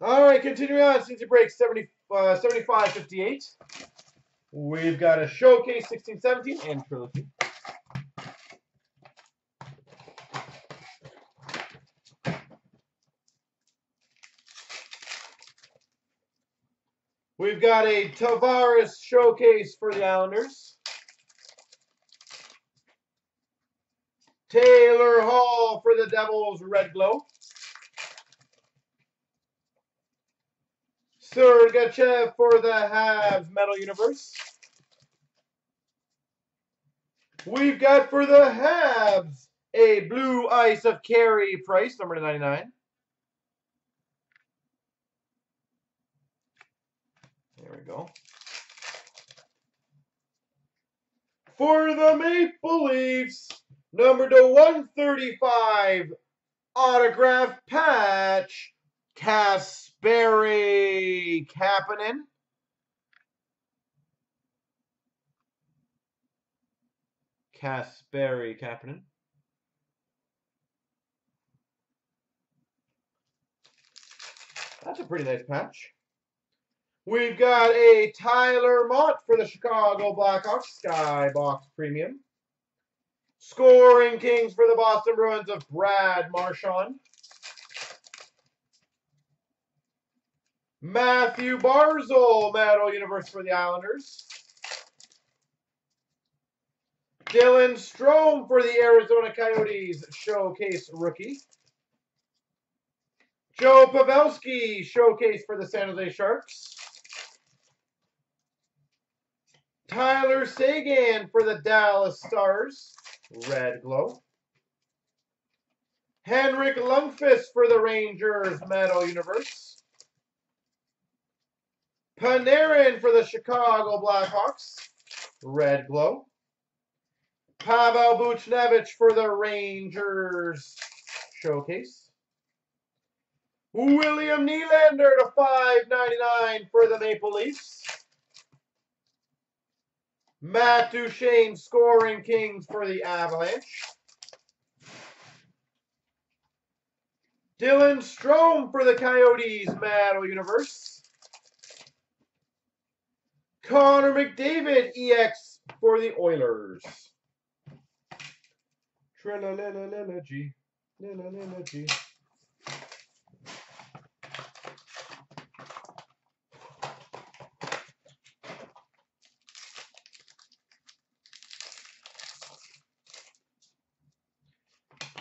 All right, continuing on. Since you break 70, uh, 75 58. We've got a showcase 16 17 and trilogy. We've got a Tavares showcase for the Islanders. Taylor Hall for the Devils, red glow. Sergachev for the Habs, Metal Universe. We've got for the Habs a blue ice of Carey Price, number 99. There we go. For the Maple Leafs, number to 135, autograph patch, Kasperi Kapanen. Kasperi Kapanen. That's a pretty nice patch. We've got a Tyler Motte for the Chicago Blackhawks, Skybox Premium. Scoring Kings for the Boston Bruins of Brad Marchand. Mathew Barzal, Metal Universe for the Islanders. Dylan Strome for the Arizona Coyotes, Showcase Rookie. Joe Pavelski, Showcase for the San Jose Sharks. Tyler Seguin for the Dallas Stars, Red Glow. Henrik Lundqvist for the Rangers, Metal Universe. Panarin for the Chicago Blackhawks, Red Glow. Pavel Buchnevich for the Rangers Showcase. William Nylander to 5.99 for the Maple Leafs. Matt Duchene scoring Kings for the Avalanche. Dylan Strome for the Coyotes Metal Universe. Connor McDavid EX for the Oilers.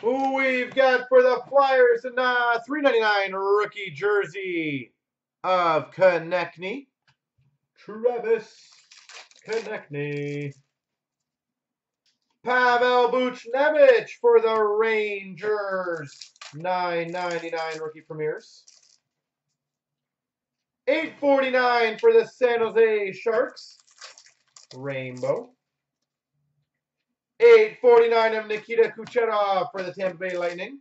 Who we've got for the Flyers and uh, 399 rookie jersey of Konecny. Travis Konecny. Pavel Buchnevich for the Rangers. 9.99 rookie premieres. 8.49 for the San Jose Sharks. Rainbow. 849 of Nikita Kucherov for the Tampa Bay Lightning.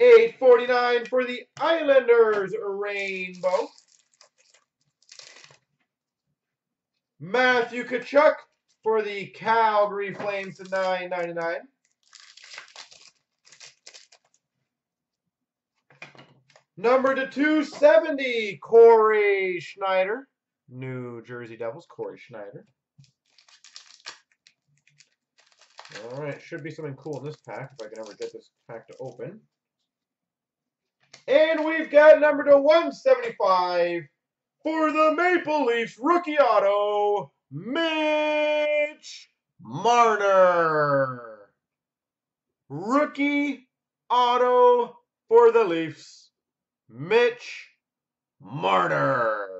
Eight forty nine for the Islanders Rainbow. Matthew Tkachuk for the Calgary Flames to nine ninety nine. Number to 270, Cory Schneider. New Jersey Devils, Cory Schneider. All right, should be something cool in this pack if I can ever get this pack to open. And we've got number to 175 for the Maple Leafs rookie auto, Mitch Marner. Rookie auto for the Leafs, Mitch Marner.